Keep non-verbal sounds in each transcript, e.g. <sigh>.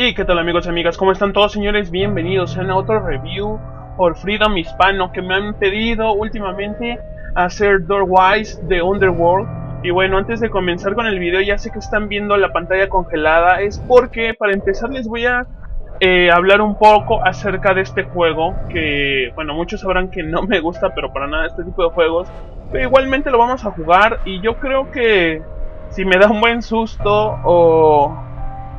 Y qué tal amigos y amigas, ¿cómo están todos señores? Bienvenidos a otro review por Freedom Hispano que me han pedido últimamente hacer Doorwise de Underworld Y bueno, antes de comenzar con el video, ya sé que están viendo la pantalla congelada Es porque para empezar les voy a eh, hablar un poco acerca de este juego Que, bueno, muchos sabrán que no me gusta, pero para nada este tipo de juegos Pero igualmente lo vamos a jugar y yo creo que si me da un buen susto o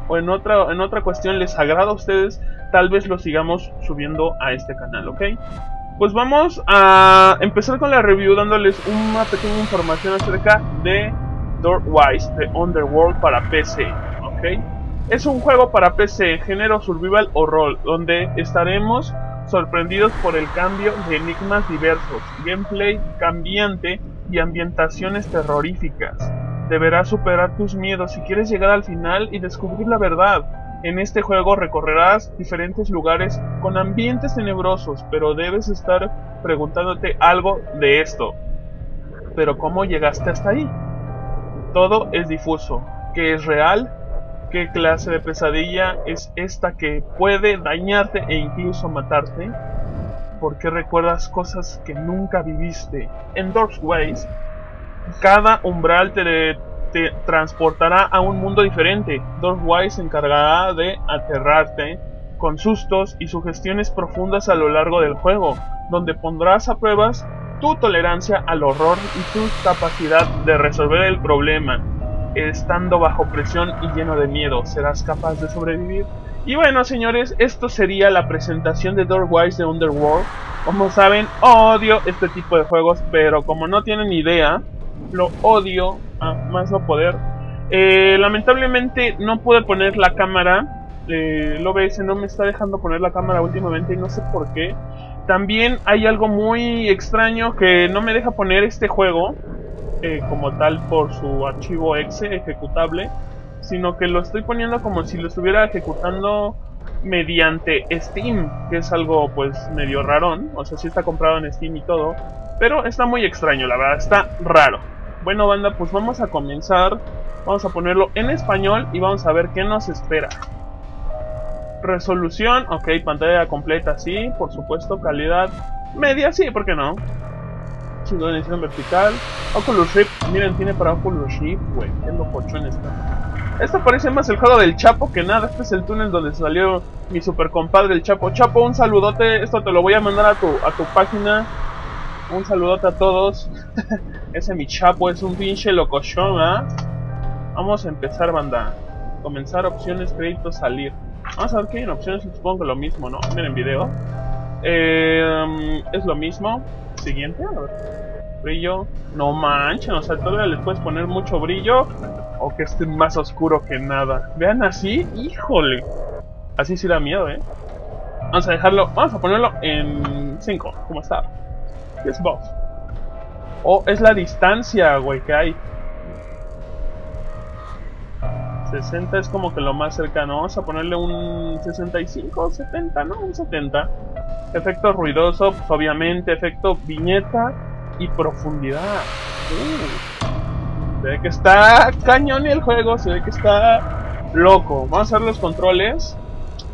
o en otra, en otra cuestión les agrada a ustedes, tal vez lo sigamos subiendo a este canal, ¿ok? Pues vamos a empezar con la review dándoles una pequeña información acerca de Doorwise de Underworld para PC, ¿ok? Es un juego para PC, género survival o rol, donde estaremos sorprendidos por el cambio de enigmas diversos, gameplay cambiante y ambientaciones terroríficas. Deberás superar tus miedos si quieres llegar al final y descubrir la verdad. En este juego recorrerás diferentes lugares con ambientes tenebrosos, pero debes estar preguntándote algo de esto. Pero ¿cómo llegaste hasta ahí? Todo es difuso. ¿Qué es real? ¿Qué clase de pesadilla es esta que puede dañarte e incluso matarte? ¿Por qué recuerdas cosas que nunca viviste? En Ways cada umbral te, transportará a un mundo diferente. Doorwise se encargará de aterrarte con sustos y sugestiones profundas a lo largo del juego, donde pondrás a pruebas tu tolerancia al horror y tu capacidad de resolver el problema. Estando bajo presión y lleno de miedo, ¿serás capaz de sobrevivir? Y bueno, señores, esto sería la presentación de Doorwise de Underworld. Como saben, odio este tipo de juegos, pero como no tienen idea, lo odio a más no poder. Eh, lamentablemente no pude poner la cámara. Eh, el OBS no me está dejando poner la cámara últimamente y no sé por qué. También hay algo muy extraño que no me deja poner este juego eh, como tal por su archivo exe ejecutable, sino que lo estoy poniendo como si lo estuviera ejecutando mediante Steam, que es algo pues medio rarón, o sea, si está comprado en Steam y todo, pero está muy extraño, la verdad, está raro. Bueno, banda, pues vamos a comenzar. Vamos a ponerlo en español y vamos a ver qué nos espera. Resolución, ok, pantalla completa, sí, por supuesto. Calidad media, sí, ¿por qué no? Sincronización vertical. Oculus Rift, miren, tiene para Oculus Rift, güey. Qué locochón está. Esto parece más el juego del Chapo que nada. Este es el túnel donde salió mi super compadre el Chapo. Chapo, un saludote. Esto te lo voy a mandar a tu, a tu página. Un saludote a todos. <laughs> Ese mi chapo es un pinche locochón, ¿ah? Vamos a empezar, banda. Comenzar opciones, créditos, salir. Vamos a ver qué hay en opciones, supongo que lo mismo, ¿no? Miren video. Eh, es lo mismo. Siguiente, a ver. Brillo. No manchen, o sea, todavía le puedes poner mucho brillo. O que esté más oscuro que nada. Vean así, híjole. Así sí da miedo, ¿eh? Vamos a dejarlo, vamos a ponerlo en 5, como está. es boss? Oh, es la distancia, güey, que hay. 60 es como que lo más cercano. Vamos a ponerle un 65, 70, ¿no? Un 70. Efecto ruidoso, pues obviamente. Efecto viñeta y profundidad. Uh, se ve que está cañón el juego, se ve que está loco. Vamos a hacer los controles.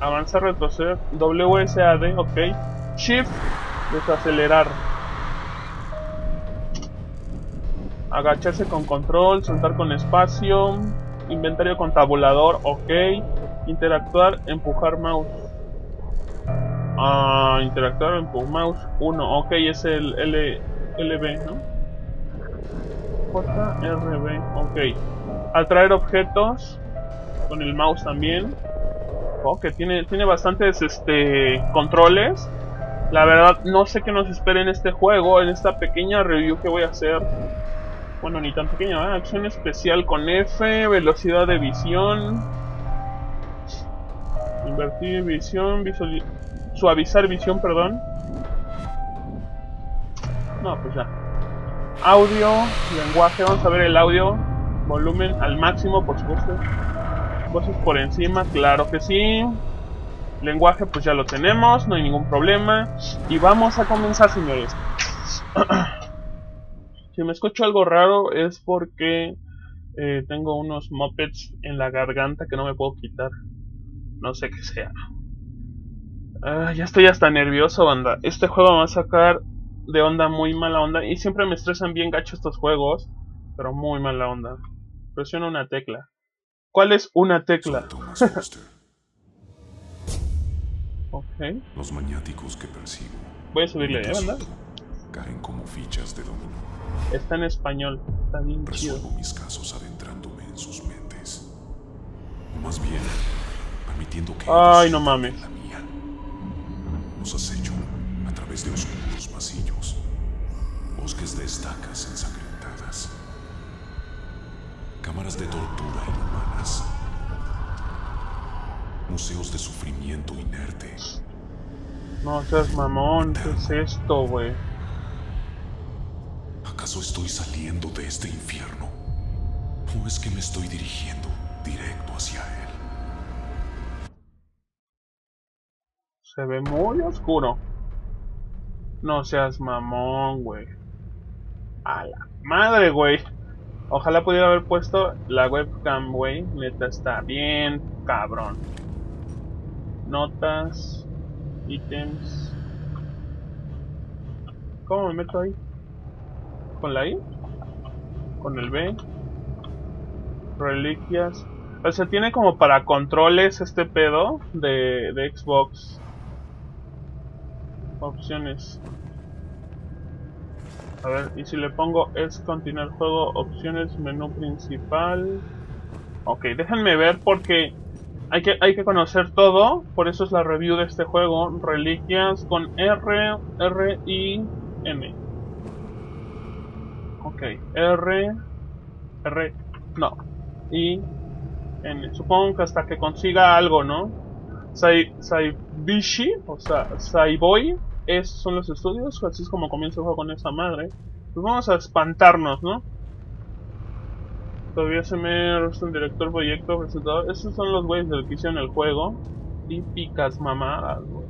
Avanzar, retroceder, WSAD, ok. Shift, desacelerar. Agacharse con control, saltar con espacio, inventario con tabulador, ok, interactuar, empujar mouse. Ah, interactuar, empujar mouse 1, ok, es el L, LB, ¿no? JRB, ok. Atraer objetos con el mouse también. Ok, tiene, tiene bastantes este, controles. La verdad, no sé qué nos espera en este juego, en esta pequeña review que voy a hacer. Bueno, ni tan pequeño, ¿eh? Acción especial con F, velocidad de visión. Invertir visión, suavizar visión, perdón. No, pues ya. Audio, lenguaje, vamos a ver el audio. Volumen al máximo, por supuesto. Voces por encima, claro que sí. Lenguaje, pues ya lo tenemos, no hay ningún problema. Y vamos a comenzar, señores. <clears throat> Si me escucho algo raro es porque eh, tengo unos mopeds en la garganta que no me puedo quitar. No sé qué sea. Ah, ya estoy hasta nervioso, banda. Este juego me va a sacar de onda muy mala onda. Y siempre me estresan bien gacho estos juegos. Pero muy mala onda. Presiona una tecla. ¿Cuál es una tecla? <laughs> ok. Los maniáticos que persigo. Voy a subirle, ¿eh, banda? Caen como fichas de dominó. Está en español. Está bien chido. Resuelvo mis casos adentrándome en sus mentes. O más bien, permitiendo que Ay, no mames. la mía. Los acecho a través de oscuros pasillos. Bosques de estacas ensangrentadas. Cámaras de tortura inhumanas. Museos de sufrimiento inerte. No seas mamón. ¿Qué es esto, güey? ¿Acaso estoy saliendo de este infierno? ¿O es que me estoy dirigiendo directo hacia él? Se ve muy oscuro. No seas mamón, güey. A la madre, güey. Ojalá pudiera haber puesto la webcam, güey. Neta está bien cabrón. Notas. Ítems. ¿Cómo me meto ahí? ¿Con la I? ¿Con el B? Reliquias. O sea, tiene como para controles este pedo de, de Xbox. Opciones. A ver, y si le pongo es continuar juego, opciones, menú principal. Ok, déjenme ver porque hay que, hay que conocer todo. Por eso es la review de este juego. Reliquias con R, R, I, N. Ok, R, R, no, I, N. Supongo que hasta que consiga algo, ¿no? Sai, Saibishi, o sea, Saiboy, es, son los estudios, así es como comienza el juego con esa madre. Pues vamos a espantarnos, ¿no? Todavía se me resta un director, proyecto, presentador. Esos son los güeyes del que hicieron el juego. Típicas mamadas, güey.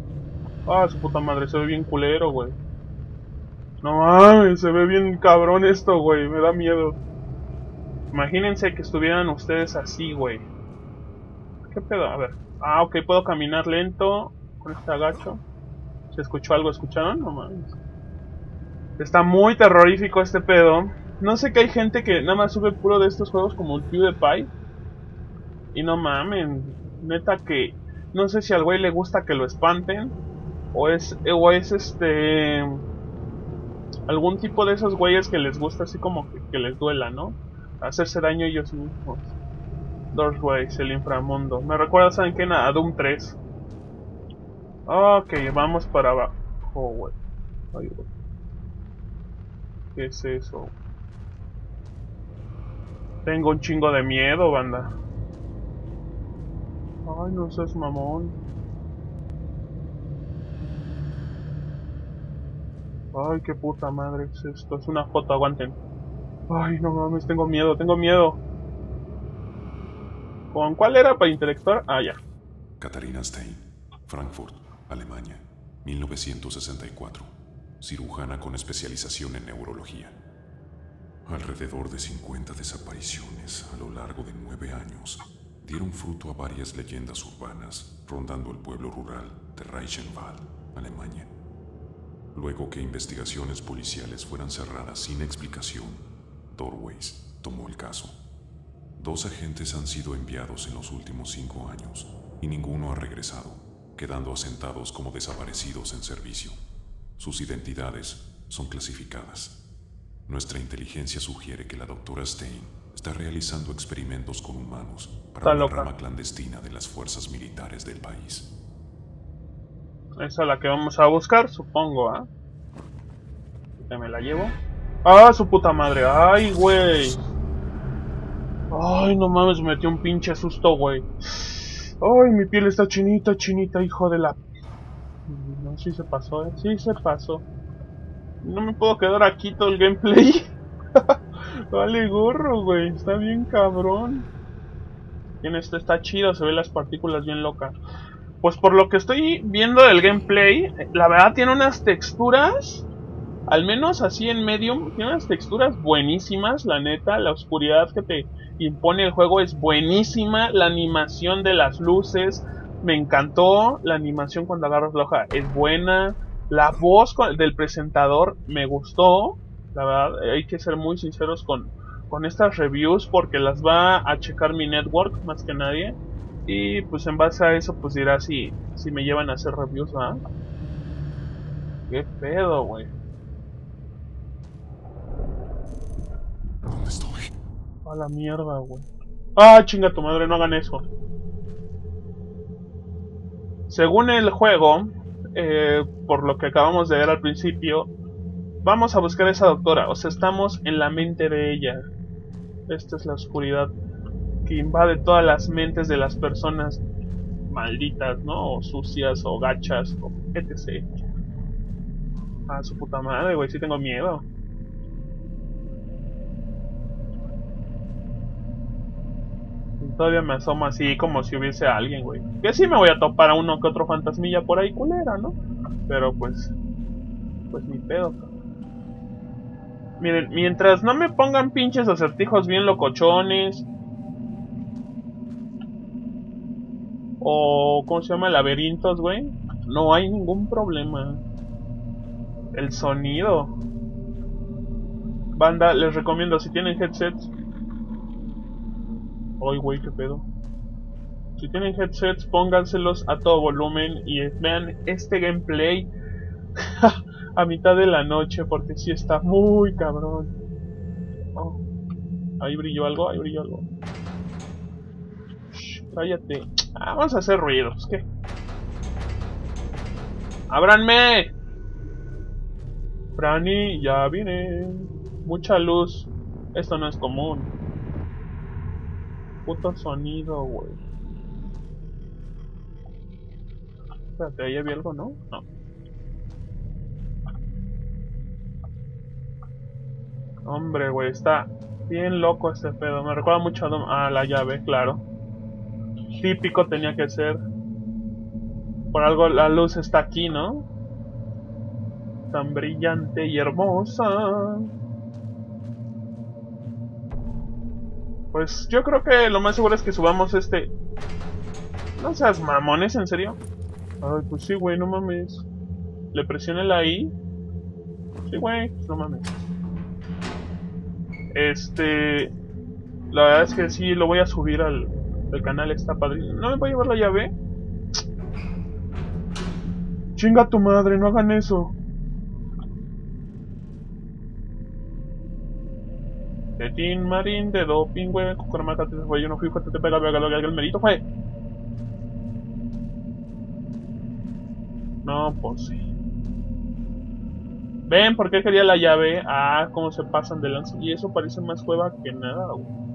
Ah, su puta madre, se ve bien culero, güey. No mames, se ve bien cabrón esto, güey. Me da miedo. Imagínense que estuvieran ustedes así, güey. ¿Qué pedo? A ver. Ah, ok, puedo caminar lento con este agacho. ¿Se escuchó algo? ¿Escucharon? No mames. Está muy terrorífico este pedo. No sé que hay gente que nada más sube puro de estos juegos como el PewDiePie. Y no mamen. Neta que... No sé si al güey le gusta que lo espanten. O es, o es este... Algún tipo de esos güeyes que les gusta así como que, les duela, ¿no? Hacerse daño ellos mismos. Doorways, el inframundo. Me recuerda, ¿saben qué? A Doom 3. Ok, vamos para abajo, güey. ¿Qué es eso? Tengo un chingo de miedo, banda. Ay, no seas mamón. Ay, qué puta madre es esto. Es una foto, aguanten. Ay, no mames, tengo miedo, tengo miedo. ¿Con cuál era para intelectuar? Ah, ya. Katharina Stein, Frankfurt, Alemania, 1964. Cirujana con especialización en neurología. Alrededor de 50 desapariciones a lo largo de nueve años dieron fruto a varias leyendas urbanas rondando el pueblo rural de Reichenwald, Alemania. Luego que investigaciones policiales fueran cerradas sin explicación, Doorways tomó el caso. Dos agentes han sido enviados en los últimos cinco años y ninguno ha regresado, quedando asentados como desaparecidos en servicio. Sus identidades son clasificadas. Nuestra inteligencia sugiere que la doctora Stein está realizando experimentos con humanos para Está una loca. rama clandestina de las fuerzas militares del país. Esa es la que vamos a buscar, supongo, ¿ah? Que me la llevo. ¡Ah, su puta madre! ¡Ay, güey! ¡Ay, no mames! Me metió un pinche susto, güey. ¡Ay, mi piel está chinita, chinita, hijo de la... No, sí se pasó, ¿eh? Sí se pasó. No me puedo quedar aquí todo el gameplay. <laughs> vale gorro, güey. Está bien cabrón. En este está chido, se ven las partículas bien locas. Pues por lo que estoy viendo del gameplay, la verdad tiene unas texturas, al menos así en medium, tiene unas texturas buenísimas, la neta, la oscuridad que te impone el juego es buenísima, la animación de las luces, me encantó la animación cuando agarras la hoja, es buena. La voz del presentador me gustó. La verdad, hay que ser muy sinceros con, con estas reviews porque las va a checar mi network más que nadie. Y pues en base a eso pues dirá si, si me llevan a hacer reviews, ¿ah? ¿Qué pedo, güey? ¿Dónde estoy? A la mierda, güey. Ah, chinga tu madre, no hagan eso. Según el juego, eh, por lo que acabamos de ver al principio, vamos a buscar a esa doctora. O sea, estamos en la mente de ella. Esta es la oscuridad que invade todas las mentes de las personas malditas, ¿no? O sucias, o gachas, o etc. A su puta madre, güey, sí tengo miedo. todavía me asomo así como si hubiese alguien, güey. Que sí me voy a topar a uno que otro fantasmilla por ahí culera, ¿no? Pero pues... Pues ni pedo. Miren, mientras no me pongan pinches acertijos bien locochones. O... ¿Cómo se llama? Laberintos, güey. No hay ningún problema. El sonido. Banda, les recomiendo, si tienen headsets, Ay, güey, qué pedo. Si tienen headsets, pónganselos a todo volumen y vean este gameplay <laughs> a mitad de la noche porque sí está muy cabrón. Oh, ahí brilló algo, ahí brilló algo. Cállate. Ah, vamos a hacer ruidos, ¿qué? ¡Ábranme! Franny, ya vine. Mucha luz. Esto no es común puto sonido, güey. Espérate, ahí había algo, ¿no? No. Hombre, güey, está bien loco este pedo. Me recuerda mucho a, la llave, claro. Típico tenía que ser. Por algo la luz está aquí, ¿no? Tan brillante y hermosa. Pues yo creo que lo más seguro es que subamos este... No seas mamones, ¿en serio? Ay, pues sí, güey, no mames. Le presioné la I. Sí, güey, pues no mames. Este... La verdad es que sí, lo voy a subir al, al canal, está padrísimo. ¿No me a llevar la llave? Chinga tu madre, no hagan eso. De Tin Marín, de Doping, güey, Cucuramata, te fue, yo no fui, fuerte, te pega, pega, que el merito fue. No, pues sí. ¿Ven por qué quería la llave? Ah, cómo se pasan de lanza. Y eso parece más cueva que nada, güey.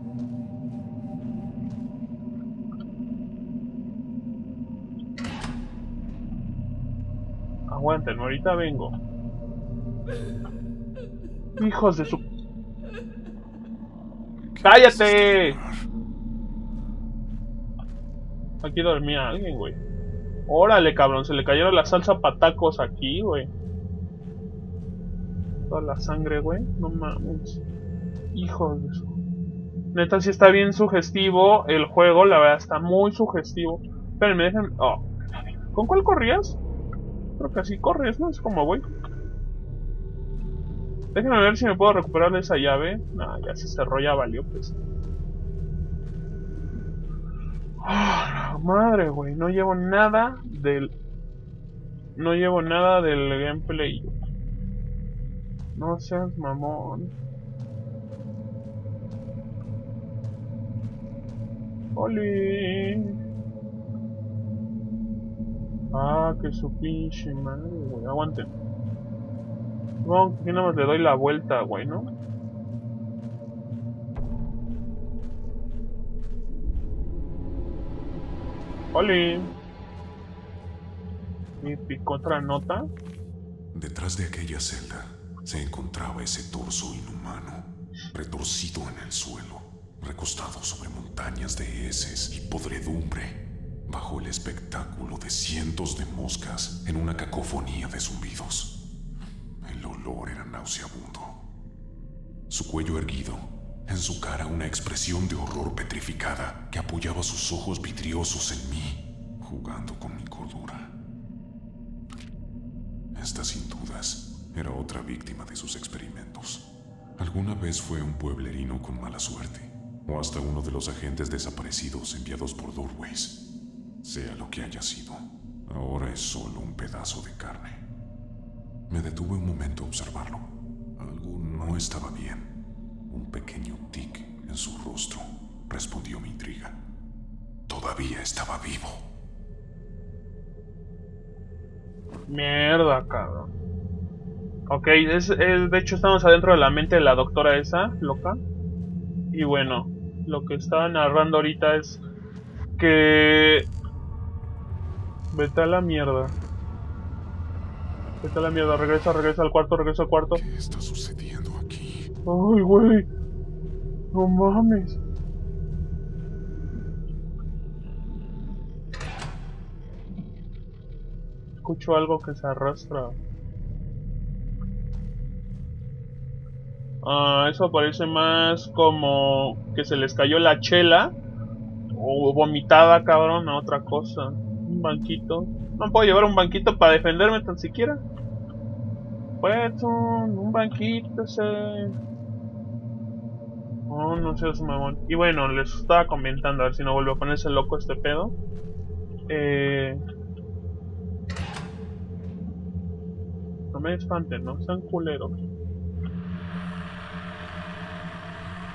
Aguanten, ahorita vengo. Hijos de su ¡Cállate! Aquí dormía alguien, güey. Órale, cabrón, se le cayeron la salsa patacos aquí, güey. Toda la sangre, güey. No mames. Hijo de eso. Neta, sí está bien sugestivo el juego, la verdad, está muy sugestivo. Espérenme, déjenme... Oh. ¿Con cuál corrías? Que así corres, ¿no? Es como, güey. Déjenme ver si me puedo recuperar esa llave. Nah, ya se cerró, ya valió, pues. Oh, madre, güey. No llevo nada del... No llevo nada del gameplay. No seas mamón. ¡Oli! Ah, que su pinche madre, güey. No, aquí nada más le doy la vuelta, güey, ¿no? ¡Oli! ¿Me picó otra nota? Detrás de aquella celda se encontraba ese torso inhumano, retorcido en el suelo, recostado sobre montañas de heces y podredumbre, bajo el espectáculo de cientos de moscas en una cacofonía de zumbidos. El olor era nauseabundo. Su cuello erguido, en su cara una expresión de horror petrificada que apoyaba sus ojos vidriosos en mí, jugando con mi cordura. Esta sin dudas era otra víctima de sus experimentos. Alguna vez fue un pueblerino con mala suerte, o hasta uno de los agentes desaparecidos enviados por Doorways. Sea lo que haya sido, ahora es solo un pedazo de carne. Me detuve un momento a observarlo. Algo no estaba bien. Un pequeño tic en su rostro respondió mi intriga. Todavía estaba vivo. Mierda, cabrón. Ok, es, de hecho estamos adentro de la mente de la doctora esa, loca. Y bueno, lo que estaba narrando ahorita es que... Vete a la mierda. Vete a la mierda, regresa, regresa al cuarto, regresa al cuarto. ¿Qué está sucediendo aquí? Ay, güey. No mames. Escucho algo que se arrastra. Ah, eso parece más como que se les cayó la chela o vomitada, cabrón, a otra cosa. Un banquito. No puedo llevar un banquito para defenderme tan siquiera. Pues un, un banquito, ese. Oh, no seas mamón. Y bueno, les estaba comentando, a ver si no vuelve a ponerse loco este pedo. Eh... No me espanten, no sean culeros.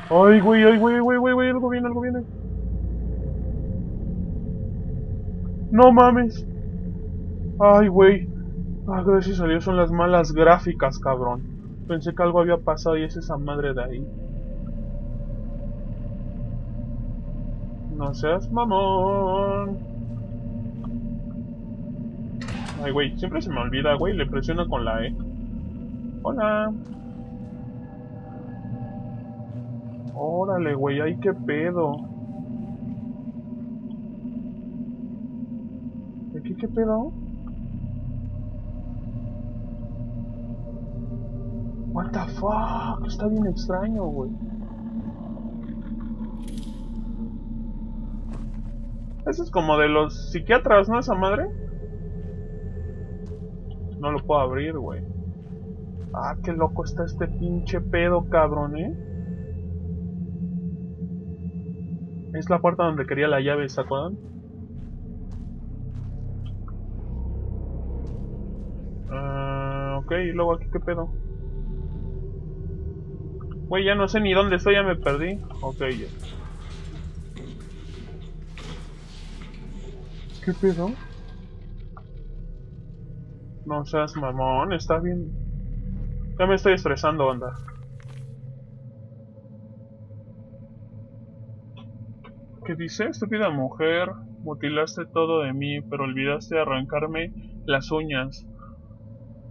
Ay, güey, ay, güey, güey, güey, güey, algo viene, algo viene. No mames. Ay, güey. Ah, gracias a Dios son las malas gráficas, cabrón. Pensé que algo había pasado y es esa madre de ahí. No seas mamón. Ay, güey, siempre se me olvida, güey. Le presiono con la E. Hola. Órale, güey, ay, qué pedo. ¿Aquí qué pedo? What the fuck? Está bien extraño, güey. Eso es como de los psiquiatras, ¿no? Esa madre. No lo puedo abrir, güey. Ah, qué loco está este pinche pedo, cabrón, ¿eh? Es la puerta donde quería la llave, ¿se acuerdan? Ok, y luego aquí qué pedo. Güey, ya no sé ni dónde estoy, ya me perdí. Ok, ya. ¿Qué pedo? No seas mamón, está bien. Ya me estoy estresando, anda. ¿Qué dice? Estúpida mujer, mutilaste todo de mí, pero olvidaste arrancarme las uñas.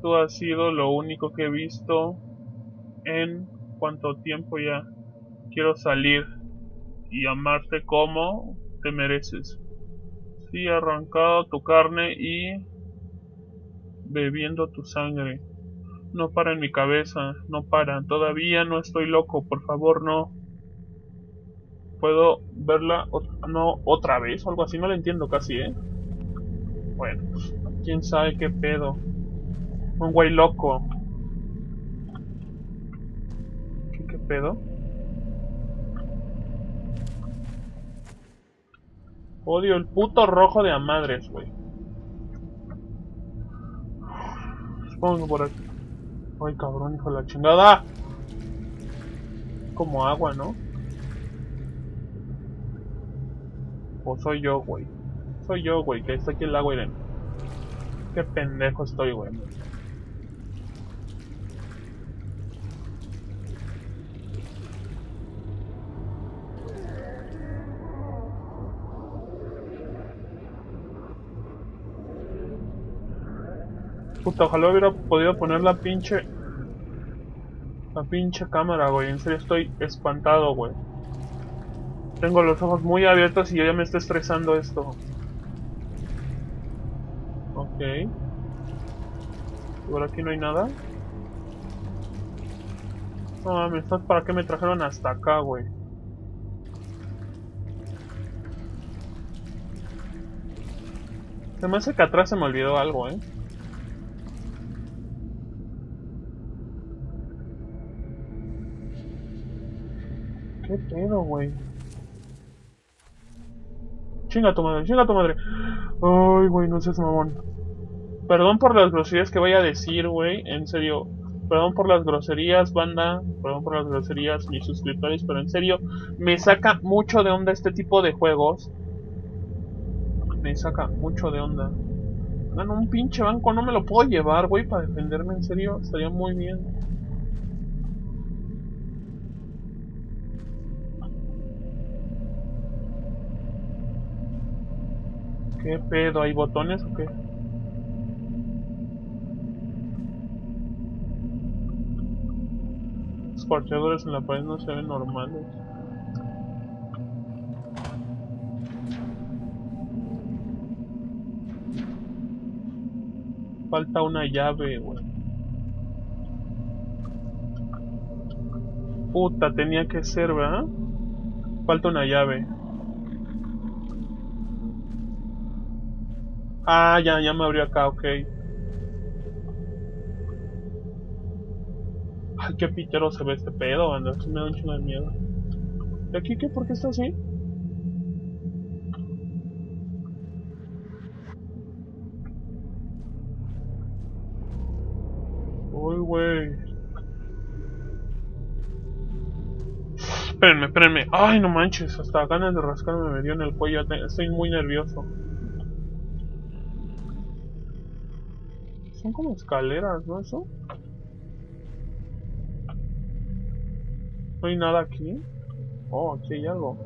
Tú has sido lo único que he visto en cuánto tiempo ya. Quiero salir y amarte como te mereces. Sí, arrancado tu carne y bebiendo tu sangre. No para en mi cabeza, no para. Todavía no estoy loco, por favor, no puedo verla no otra vez algo así, no la entiendo casi, ¿eh? Bueno, quién sabe qué pedo. Un güey loco. ¿Qué, pedo? Odio el puto rojo de a madres, güey. Supongo por aquí. Ay, cabrón, hijo de la chingada. Como agua, ¿no? O soy yo, güey. Soy yo, güey, que está aquí el lago Irene. Qué pendejo estoy, güey. Puta, ojalá hubiera podido poner la pinche... La pinche cámara, güey. En serio estoy espantado, güey. Tengo los ojos muy abiertos y ya me está estresando esto. Ok. Por aquí no hay nada. No mames, ¿para qué me trajeron hasta acá, güey? Se me hace que atrás se me olvidó algo, ¿eh? ¿Qué pedo, güey? Chinga tu madre, chinga tu madre. Ay, güey, no seas mamón. Perdón por las groserías que voy a decir, güey. En serio. Perdón por las groserías, banda. Perdón por las groserías, mis suscriptores. Pero en serio, me saca mucho de onda este tipo de juegos. Me saca mucho de onda. en un pinche banco no me lo puedo llevar, güey, para defenderme. En serio, estaría muy bien. ¿Qué pedo? ¿Hay botones o qué? Los parcheadores en la pared no se ven normales. Falta una llave, güey. Puta, tenía que ser, ¿verdad? Falta una llave. Ah, ya, ya me abrió acá, ok. Ay, qué pitero se ve este pedo, banda. Esto me da un chingo de miedo. ¿Y aquí qué? ¿Por qué está así? Uy, güey. Espérenme, espérenme. Ay, no manches. Hasta ganas de rascarme me dio en el cuello. Estoy muy nervioso. Son como escaleras, ¿no? Eso. No hay nada aquí. Oh, aquí hay algo.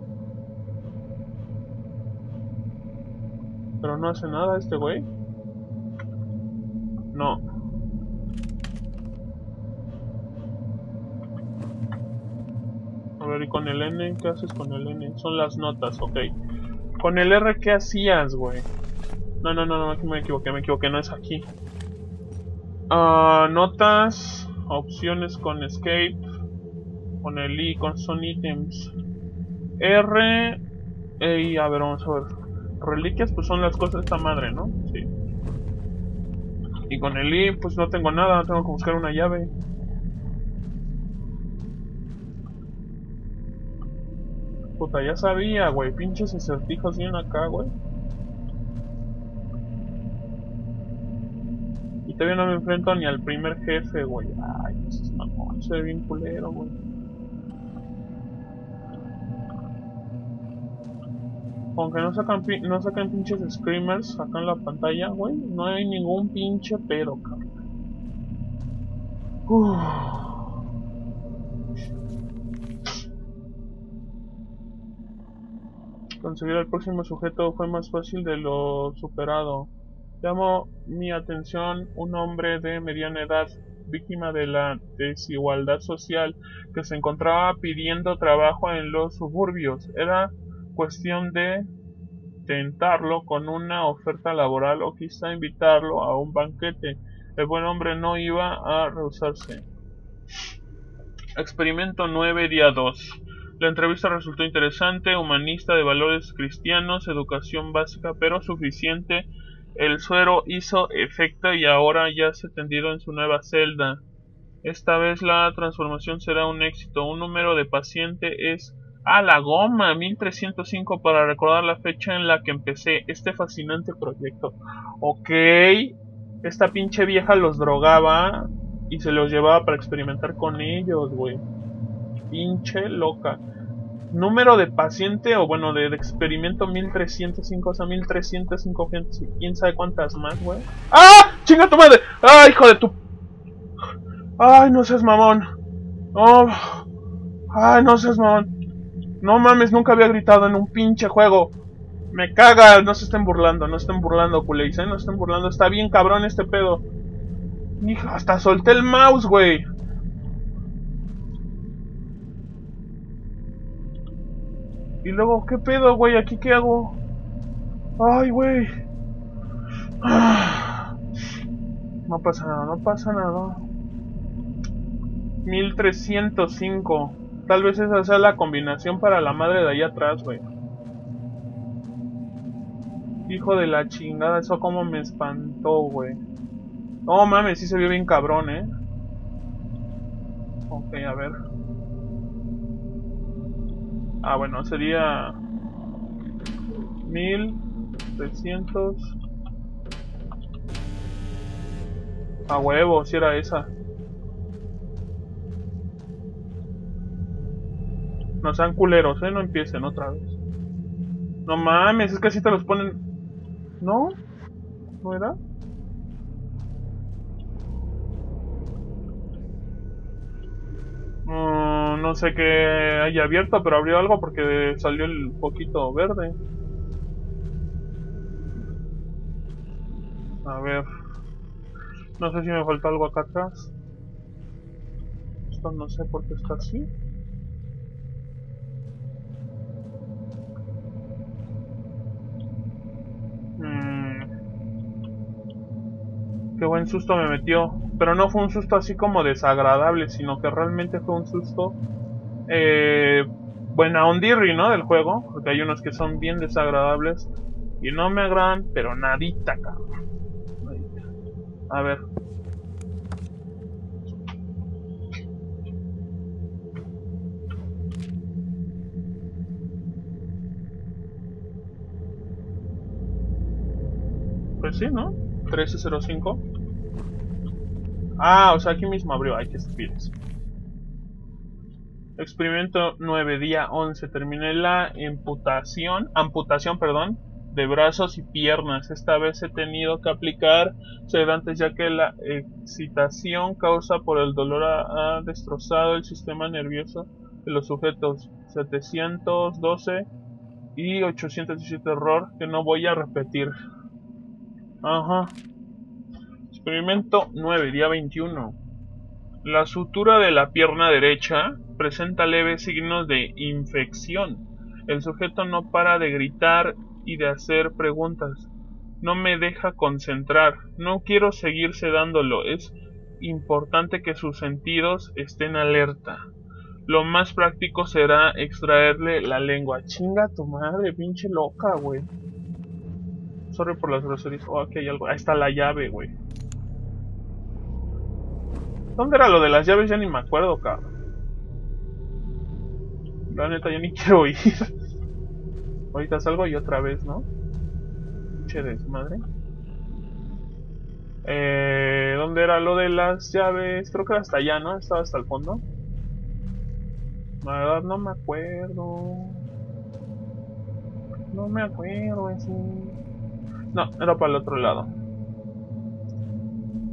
Pero no hace nada este güey. No. A ver, ¿y con el N? ¿Qué haces con el N? Son las notas, ok. Con el R, ¿qué hacías, güey? No, no, no, no, me equivoqué, me equivoqué, no es aquí. Uh, notas, opciones con escape, con el I, con son ítems. R, y a ver, vamos a ver. Reliquias, pues son las cosas de esta madre, ¿no? Sí. Y con el I, pues no tengo nada, tengo que buscar una llave. Puta, ya sabía, güey. Pinches acertijos vienen acá, güey. Todavía no me enfrento ni al primer jefe, güey. Ay, es mamón, se ve bien culero, güey. Aunque no sacan, no sacan pinches screamers acá en la pantalla, güey. No hay ningún pinche pero, cabrón. Conseguir al próximo sujeto fue más fácil de lo superado. Llamó mi atención un hombre de mediana edad, víctima de la desigualdad social, que se encontraba pidiendo trabajo en los suburbios. Era cuestión de tentarlo con una oferta laboral o quizá invitarlo a un banquete. El buen hombre no iba a rehusarse. Experimento 9, día 2. La entrevista resultó interesante, humanista de valores cristianos, educación básica pero suficiente el suero hizo efecto y ahora ya se tendido en su nueva celda. Esta vez la transformación será un éxito. Un número de paciente es a la goma 1305 para recordar la fecha en la que empecé este fascinante proyecto. Ok, esta pinche vieja los drogaba y se los llevaba para experimentar con ellos, güey. Pinche loca número de paciente o bueno de, experimento 1305 o sea 1305 quién sabe cuántas más güey ¡Ah! ¡Chinga tu madre! ¡Ah, hijo de tu! ¡Ay, no seas mamón! ¡Oh! ¡Ay, no seas mamón! No mames, nunca había gritado en un pinche juego. Me caga, no se estén burlando, no estén burlando, culéis, ¿eh? No estén burlando, está bien cabrón este pedo. Hija, hasta solté el mouse, güey. Y luego, ¿qué pedo, güey? ¿Aquí qué hago? Ay, güey. <sighs> No pasa nada, no pasa nada. 1305. Tal vez esa sea la combinación para la madre de ahí atrás, güey. Hijo de la chingada, eso como me espantó, güey. No mames, sí se vio bien cabrón, eh. Ok, a ver. Ah, bueno, sería... 1300... A huevo, si era esa. No sean culeros, eh, no empiecen otra vez. No mames, es que así te los ponen... ¿No? ¿No era? No sé qué haya abierto, pero abrió algo porque salió el poquito verde. A ver. No sé si me falta algo acá atrás. Esto no sé por qué está así. Qué buen susto me metió. Pero no fue un susto así como desagradable, sino que realmente fue un susto eh, buena ondirri, ¿no? Del juego. Porque hay unos que son bien desagradables y no me agradan, pero nadita, cabrón. A ver. Pues sí, ¿no? 1305. Ah, o sea, aquí mismo abrió. Hay que estupidez. Experimento 9, día 11. Terminé la amputación, amputación, perdón, de brazos y piernas. Esta vez he tenido que aplicar sedantes ya que la excitación causa por el dolor ha, destrozado el sistema nervioso de los sujetos. 712 y 817 error que no voy a repetir. Ajá. Experimento 9, día 21. La sutura de la pierna derecha presenta leves signos de infección. El sujeto no para de gritar y de hacer preguntas. No me deja concentrar. No quiero seguir sedándolo. Es importante que sus sentidos estén alerta. Lo más práctico será extraerle la lengua. Chinga tu madre, pinche loca, güey. Sorry por las groserías. Oh, aquí hay algo. Ahí está la llave, güey. ¿Dónde era lo de las llaves? Ya ni me acuerdo, cabrón. La neta, ya ni <laughs> quiero ir. Ahorita salgo y otra vez, ¿no? Che desmadre. Eh, ¿Dónde era lo de las llaves? Creo que era hasta allá, ¿no? Estaba hasta el fondo. La verdad no me acuerdo. No me acuerdo, así. No, era para el otro lado.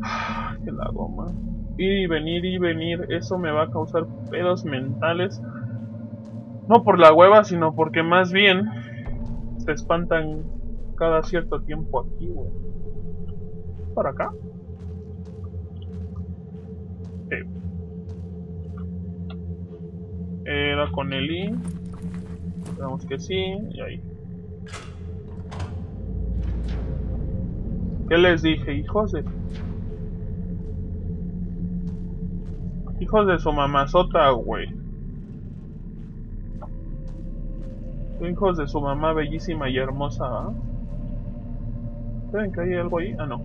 <sighs> Que la goma. Ir y venir y venir, eso me va a causar pedos mentales. No por la hueva, sino porque más bien se espantan cada cierto tiempo aquí, güey. ¿Para acá? Era con el I. Esperamos que sí, y ahí. ¿Qué les dije, hijos de... Hijos de su mamazota, güey. Hijos de su mamá bellísima y hermosa. ¿Saben que hay algo ahí? Ah, no.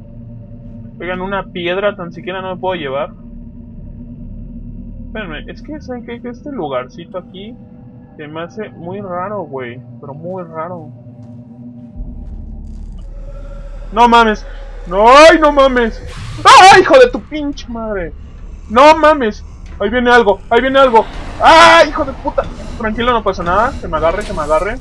Oigan, una piedra tan siquiera no me puedo llevar. Espérenme, es que ¿saben que este lugarcito aquí se me hace muy raro, güey. Pero muy raro. No mames. No, ay, no mames. ¡Ay, hijo de tu pinche madre! No mames. Ahí viene algo, ahí viene algo. ¡Ay, hijo de puta! Tranquilo, no pasa nada. Que me agarre, que me agarre.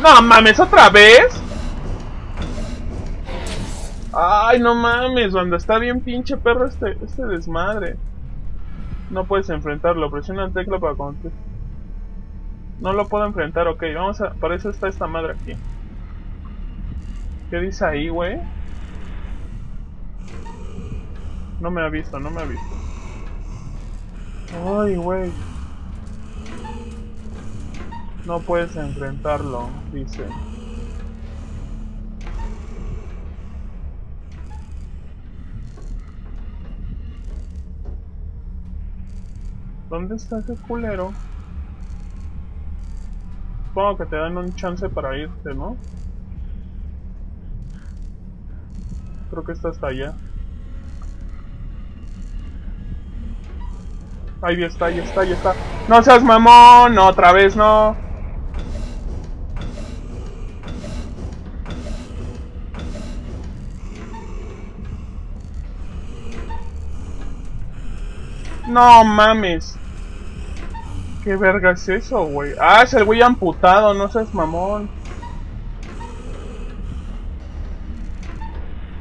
No mames, otra vez. Ay, no mames, cuando está bien pinche perro este, este desmadre. No puedes enfrentarlo, presiona la tecla para contestar. No lo puedo enfrentar, ok, vamos a... Para eso está esta madre aquí. ¿Qué dice ahí, güey? No me ha visto, no me ha visto. Ay, güey. No puedes enfrentarlo, dice. ¿Dónde está ese culero? Supongo que te dan un chance para irte, ¿no? Creo que está hasta allá. Ahí está, ahí está, ahí está. ¡No seas mamón! No, otra vez no. No mames. ¿Qué verga es eso, güey? Ah, es el güey amputado, no seas mamón.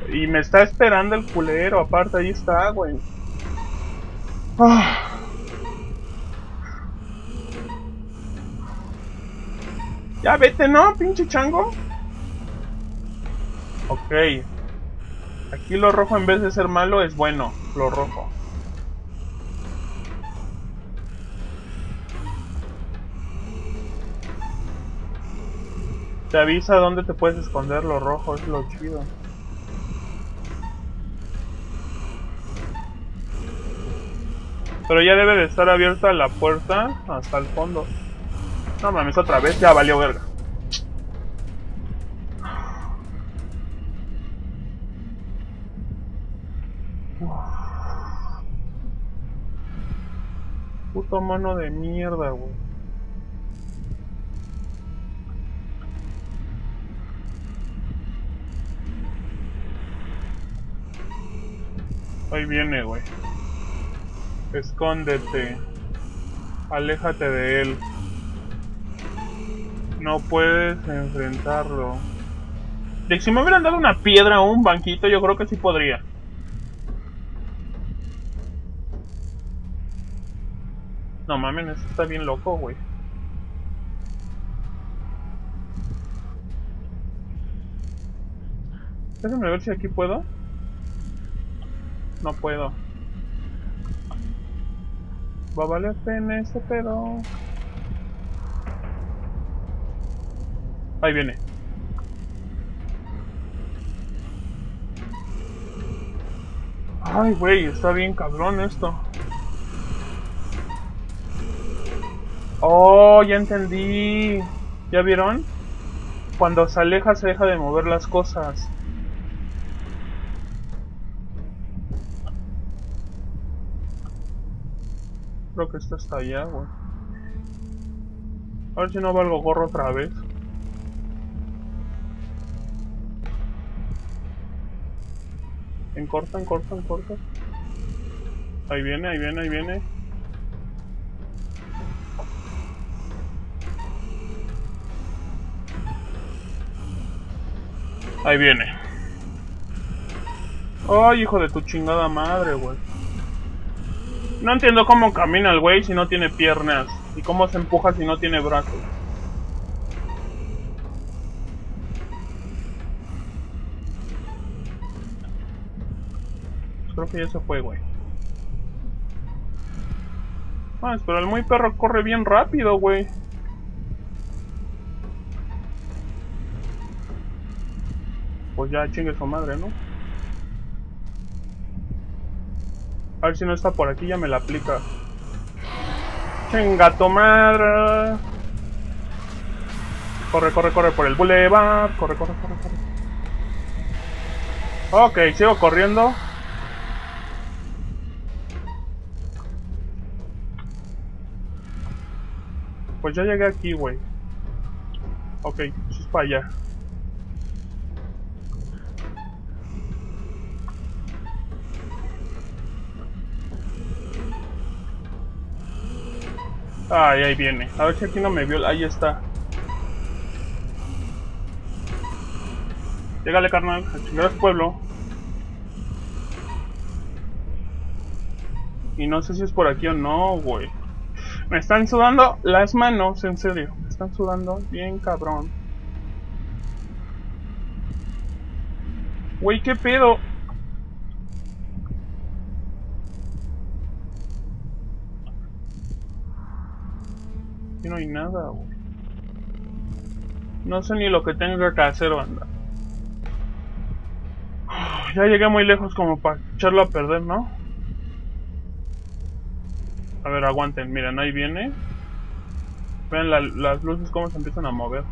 Y me está esperando el culero, aparte, ahí está, güey. Ah. Ya vete, ¿no? Pinche chango. Ok. Aquí lo rojo en vez de ser malo es bueno, lo rojo. Te avisa dónde te puedes esconder lo rojo, es lo chido. Pero ya debe de estar abierta la puerta hasta el fondo. No mames, otra vez, ya valió verga. Puto mono de mierda, güey. Ahí viene, güey. Escóndete. Aléjate de él. No puedes enfrentarlo. De si me hubieran dado una piedra o un banquito, yo creo que sí podría. No mames, esto está bien loco, güey. Déjame ver si aquí puedo. No puedo. Va a valer pena ese pedo. Ahí viene. Ay, güey, está bien cabrón esto. Oh, ya entendí. ¿Ya vieron? Cuando se aleja se deja de mover las cosas. Creo que está allá, güey. A ver si no valgo gorro otra vez. En corta, en corta, en corta. Ahí viene, ahí viene, ahí viene. Ahí viene. Ay, hijo de tu chingada madre, güey. No entiendo cómo camina el güey si no tiene piernas. Y cómo se empuja si no tiene brazos. Creo que ya se fue, güey. Ah, pero el muy perro corre bien rápido, güey. Pues ya chingue su madre, ¿no? A ver si no está por aquí, ya me la aplica. Chinga tu madre. Corre, corre, corre por el boulevard. Corre, corre, corre, corre. Ok, sigo corriendo. Pues ya llegué aquí, güey. Ok, es para allá. Ay, ahí viene. A ver si aquí no me vio. Ahí está. Llegale, carnal. A chingar pueblo. Y no sé si es por aquí o no, güey. Me están sudando las manos, en serio. Me están sudando bien cabrón. Güey, ¿qué pedo? Aquí no hay nada. No sé ni lo que tenga que hacer, banda. <sighs> Ya llegué muy lejos como para echarlo a perder, ¿no? A ver, aguanten, miren, ahí viene. Vean la- las luces cómo se empiezan a mover.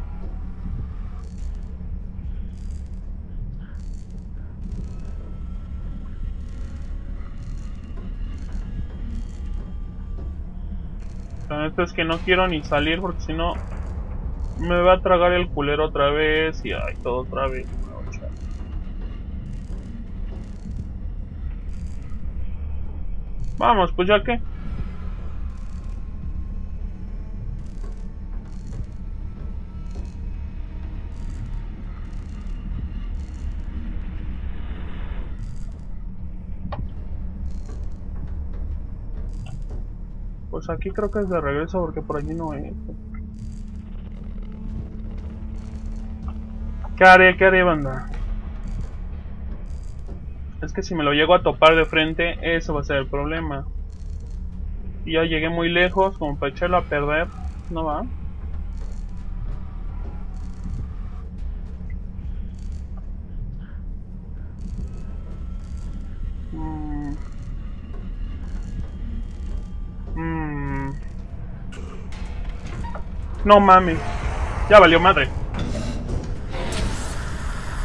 La neta es que no quiero ni salir porque si no me va a tragar el culero otra vez y ay, todo otra vez. Vamos, pues ya que. Pues aquí creo que es de regreso porque por allí no es. ¿Qué haré? ¿Qué haré, banda? Es que si me lo llego a topar de frente, eso va a ser el problema. Y ya llegué muy lejos, como para echarlo a perder. No va. Mm. Mm. No mames. Ya valió madre.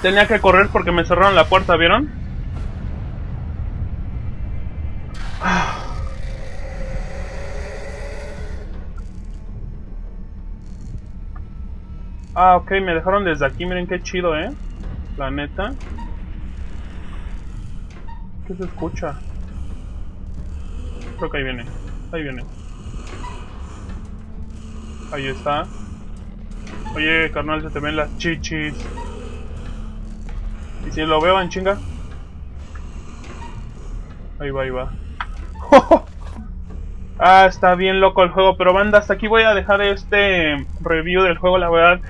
Tenía que correr porque me cerraron la puerta, ¿vieron? Ah, ok, me dejaron desde aquí, miren qué chido, ¿eh? La neta. ¿Qué se escucha? Creo que ahí viene. Ahí viene. Ahí está. Oye, carnal, se te ven las chichis. ¿Y si lo veo en chinga? Ahí va, ahí va. <laughs> ah, está bien loco el juego, pero banda, hasta aquí voy a dejar este review del juego, la verdad.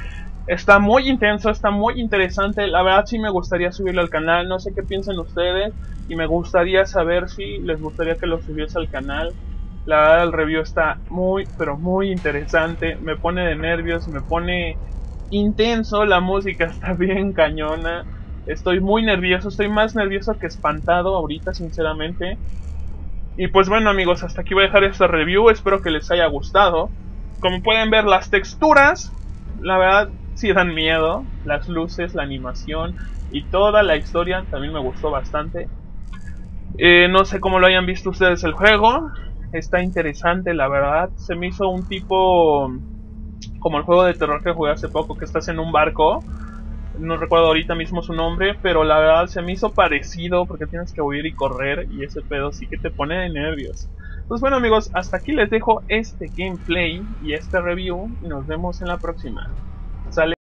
Está muy intenso, está muy interesante. La verdad sí me gustaría subirlo al canal. No sé qué piensan ustedes. Y me gustaría saber si les gustaría que lo subiese al canal. La verdad el review está muy, pero muy interesante. Me pone de nervios, me pone intenso. La música <laughs> está bien cañona. Estoy muy nervioso, estoy más nervioso que espantado ahorita, sinceramente. Y pues bueno amigos, hasta aquí voy a dejar esta review. Espero que les haya gustado. Como pueden ver, las texturas, la verdad, sí dan miedo. Las luces, la animación y toda la historia también me gustó bastante. Eh, no sé cómo lo hayan visto ustedes el juego. Está interesante, la verdad. Se me hizo un tipo como el juego de terror que jugué hace poco, que estás en un barco. No recuerdo ahorita mismo su nombre, pero la verdad se me hizo parecido porque tienes que huir y correr y ese pedo sí que te pone de nervios. Pues bueno amigos, hasta aquí les dejo este gameplay y este review y nos vemos en la próxima. Sale